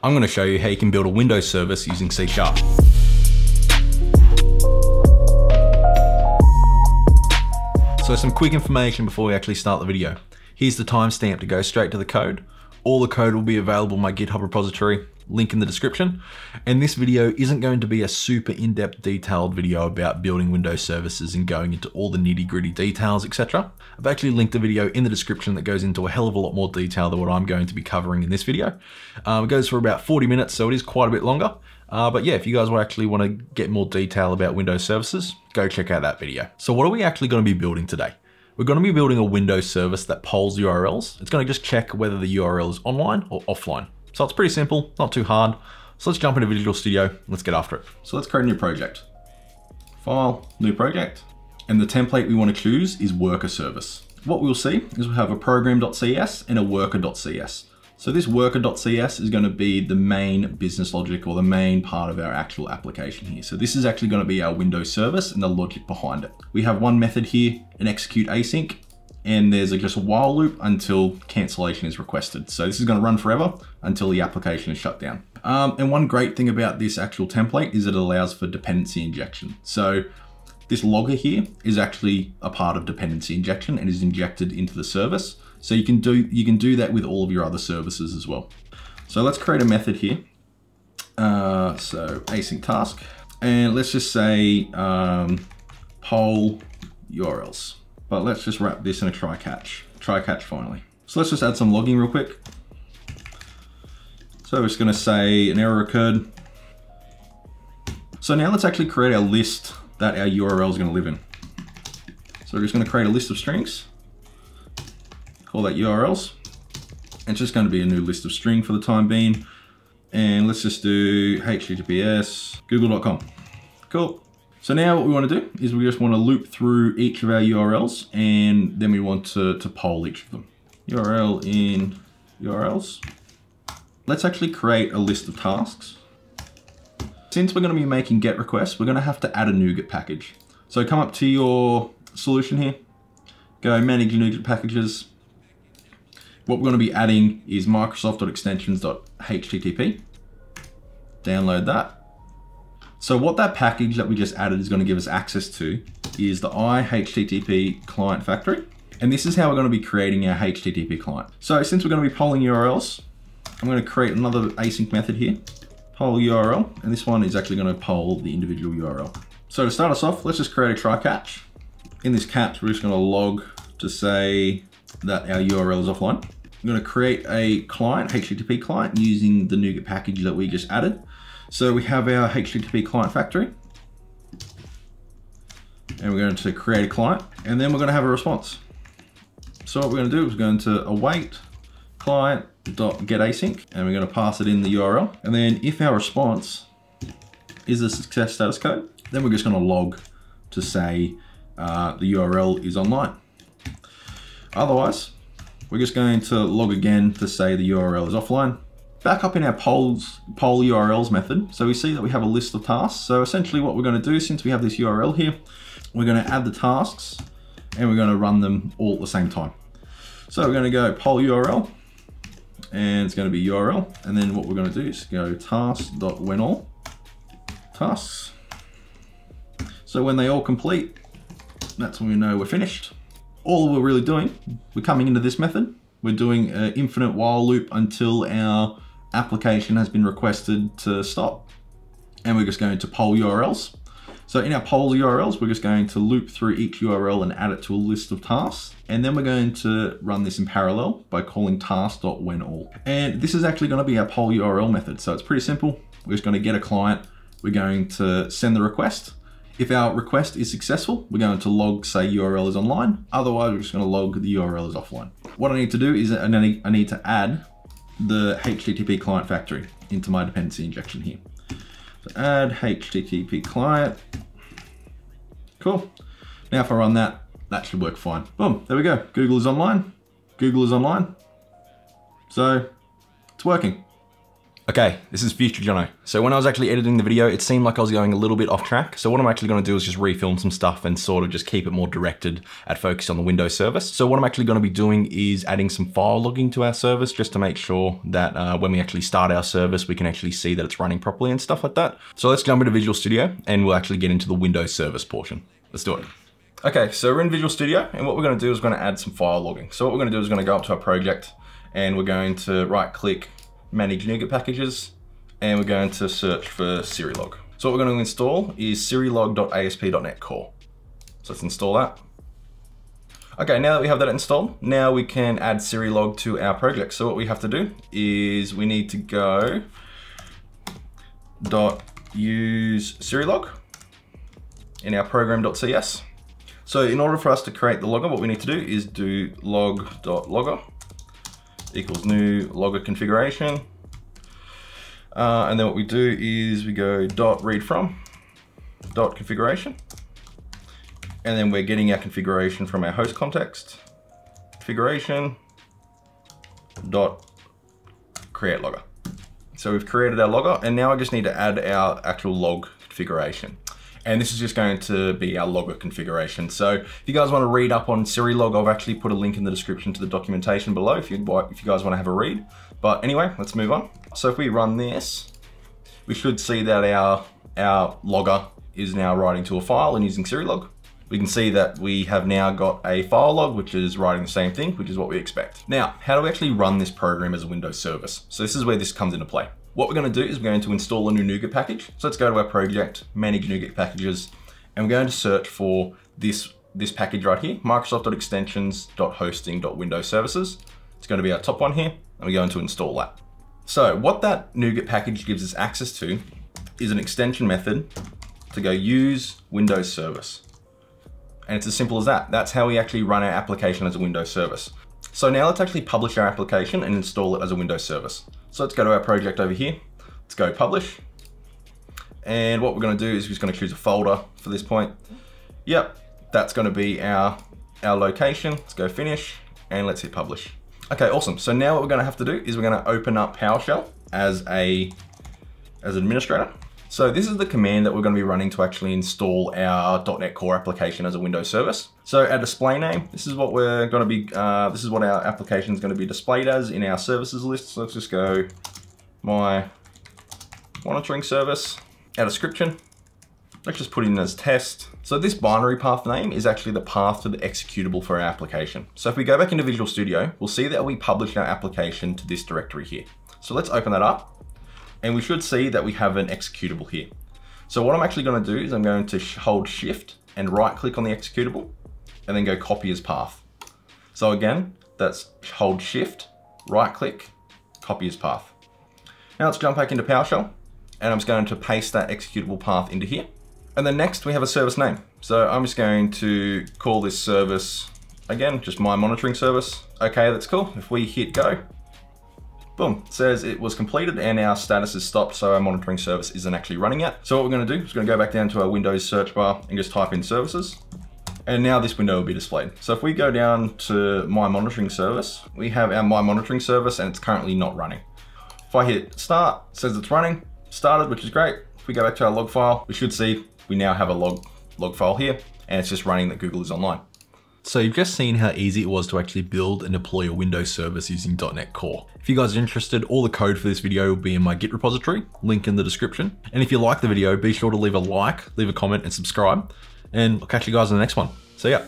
I'm gonna show you how you can build a Windows service using C Sharp. So some quick information before we actually start the video. Here's the timestamp to go straight to the code. All the code will be available in my GitHub repository, link in the description. And this video isn't going to be a super in-depth detailed video about building Windows services and going into all the nitty gritty details, etc. I've actually linked a video in the description that goes into a hell of a lot more detail than what I'm going to be covering in this video. Um, it goes for about 40 minutes, so it is quite a bit longer. Uh, but yeah, if you guys actually want to get more detail about Windows services, go check out that video. So what are we actually going to be building today? We're going to be building a Windows service that polls URLs. It's going to just check whether the URL is online or offline. So it's pretty simple, not too hard. So let's jump into Visual Studio. Let's get after it. So let's create a new project. File, new project. And the template we want to choose is worker service. What we'll see is we'll have a program.cs and a worker.cs. So this worker.cs is going to be the main business logic or the main part of our actual application here. So this is actually going to be our Windows service and the logic behind it. We have one method here, an execute async, and there's a, just a while loop until cancellation is requested. So this is going to run forever until the application is shut down. Um, and one great thing about this actual template is it allows for dependency injection. So this logger here is actually a part of dependency injection and is injected into the service. So you can do you can do that with all of your other services as well. So let's create a method here. Uh, so async task, and let's just say um, poll URLs. But let's just wrap this in a try catch. Try catch finally. So let's just add some logging real quick. So just gonna say an error occurred. So now let's actually create our list that our URL is gonna live in. So we're just gonna create a list of strings call that URLs. It's just going to be a new list of string for the time being. And let's just do https google.com. Cool. So now what we want to do is we just want to loop through each of our URLs and then we want to, to poll each of them. URL in URLs. Let's actually create a list of tasks. Since we're going to be making GET requests, we're going to have to add a NuGet package. So come up to your solution here, go manage NuGet packages, what we're going to be adding is microsoft.extensions.http. Download that. So what that package that we just added is going to give us access to is the iHTTP client factory. And this is how we're going to be creating our HTTP client. So since we're going to be polling URLs, I'm going to create another async method here, poll URL, and this one is actually going to poll the individual URL. So to start us off, let's just create a try catch. In this catch, we're just going to log to say that our URL is offline. I'm going to create a client, HTTP client, using the NuGet package that we just added. So we have our HTTP client factory. And we're going to create a client, and then we're going to have a response. So what we're going to do is we're going to await client.getAsync, and we're going to pass it in the URL. And then if our response is a success status code, then we're just going to log to say uh, the URL is online. Otherwise, we're just going to log again to say the URL is offline. Back up in our polls, poll URLs method, so we see that we have a list of tasks. So essentially what we're going to do, since we have this URL here, we're going to add the tasks and we're going to run them all at the same time. So we're going to go poll URL and it's going to be URL. And then what we're going to do is go task.whenAll tasks. So when they all complete, that's when we know we're finished all we're really doing, we're coming into this method, we're doing an infinite while loop until our application has been requested to stop. And we're just going to poll URLs. So in our poll URLs, we're just going to loop through each URL and add it to a list of tasks. And then we're going to run this in parallel by calling task.whenAll. And this is actually going to be our poll URL method. So it's pretty simple. We're just going to get a client. We're going to send the request. If our request is successful, we're going to log, say URL is online. Otherwise, we're just going to log the URL is offline. What I need to do is I need to add the HTTP client factory into my dependency injection here. So add HTTP client. Cool. Now if I run that, that should work fine. Boom, there we go. Google is online. Google is online. So it's working. Okay, this is Future Jono. So when I was actually editing the video, it seemed like I was going a little bit off track. So what I'm actually gonna do is just refilm some stuff and sort of just keep it more directed at focus on the Windows service. So what I'm actually gonna be doing is adding some file logging to our service just to make sure that uh, when we actually start our service, we can actually see that it's running properly and stuff like that. So let's jump into Visual Studio and we'll actually get into the Windows service portion. Let's do it. Okay, so we're in Visual Studio and what we're gonna do is we're gonna add some file logging. So what we're gonna do is we're gonna go up to our project and we're going to right click manage NuGet packages, and we're going to search for Serilog. So what we're going to install is serilog.asp.NET Core. So let's install that. Okay, now that we have that installed, now we can add Serilog to our project. So what we have to do is we need to go dot use Serilog in our program.cs. So in order for us to create the logger, what we need to do is do log.logger equals new logger configuration. Uh, and then what we do is we go dot read from dot configuration. And then we're getting our configuration from our host context. Configuration dot create logger. So we've created our logger and now I just need to add our actual log configuration. And this is just going to be our logger configuration. So if you guys want to read up on Serilog, I've actually put a link in the description to the documentation below if, you if you guys want to have a read. But anyway, let's move on. So if we run this, we should see that our, our logger is now writing to a file and using Serilog. We can see that we have now got a file log, which is writing the same thing, which is what we expect. Now, how do we actually run this program as a Windows service? So this is where this comes into play. What we're going to do is we're going to install a new NuGet package. So let's go to our project, manage NuGet packages, and we're going to search for this, this package right here, microsoft.extensions.hosting.windows services. It's going to be our top one here, and we're going to install that. So what that NuGet package gives us access to is an extension method to go use Windows service. And it's as simple as that. That's how we actually run our application as a Windows service. So now let's actually publish our application and install it as a Windows service. So let's go to our project over here. Let's go publish. And what we're gonna do is we're just gonna choose a folder for this point. Yep, that's gonna be our, our location. Let's go finish and let's hit publish. Okay, awesome. So now what we're gonna have to do is we're gonna open up PowerShell as a as administrator. So this is the command that we're going to be running to actually install our .NET Core application as a Windows service. So our display name, this is what we're going to be, uh, this is what our application is going to be displayed as in our services list. So let's just go my monitoring service, our description. Let's just put in as test. So this binary path name is actually the path to the executable for our application. So if we go back into Visual Studio, we'll see that we published our application to this directory here. So let's open that up and we should see that we have an executable here. So what I'm actually gonna do is I'm going to hold shift and right click on the executable and then go copy as path. So again, that's hold shift, right click, copy as path. Now let's jump back into PowerShell and I'm just going to paste that executable path into here. And then next we have a service name. So I'm just going to call this service, again, just my monitoring service. Okay, that's cool. If we hit go, boom, says it was completed and our status is stopped, so our monitoring service isn't actually running yet. So what we're gonna do is gonna go back down to our Windows search bar and just type in services. And now this window will be displayed. So if we go down to my monitoring service, we have our my monitoring service and it's currently not running. If I hit start, it says it's running, started, which is great. If we go back to our log file, we should see we now have a log, log file here and it's just running that Google is online. So you've just seen how easy it was to actually build and deploy a Windows service using .NET Core. If you guys are interested, all the code for this video will be in my Git repository, link in the description. And if you like the video, be sure to leave a like, leave a comment and subscribe. And I'll catch you guys in the next one. See ya.